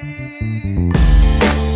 sair.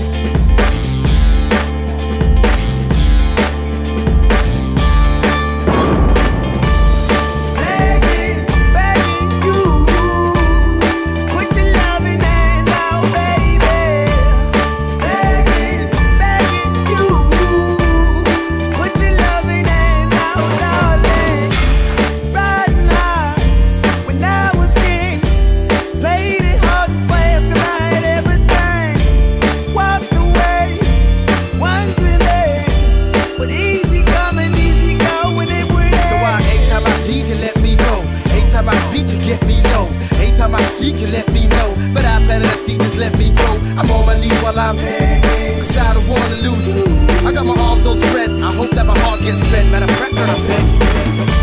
Seek you, let me know. But I planted a seed, just let me grow. I'm on my knees while I'm Cause I don't wanna lose. I got my arms all spread. I hope that my heart gets fed. Matter of fact, I'm begging. Begging,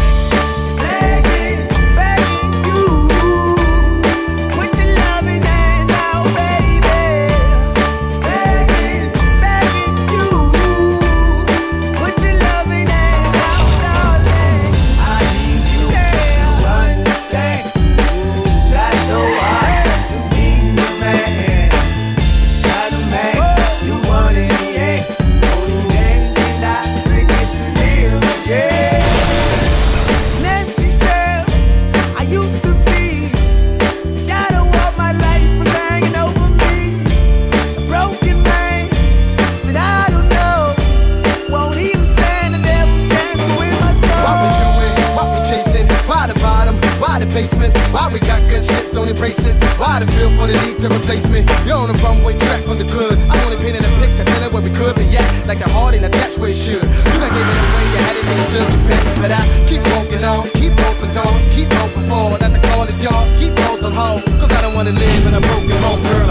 Why the feel for the need to replace me? You're on the runway track from the good. I only painted a picture, telling where we could be at. Like the heart ain't attached where it should. You done gave it away, you had it till you took it back. But I keep walking on, keep open doors, keep open for that the call is yours. Keep those on hold, cause I don't wanna live in a broken home, girl.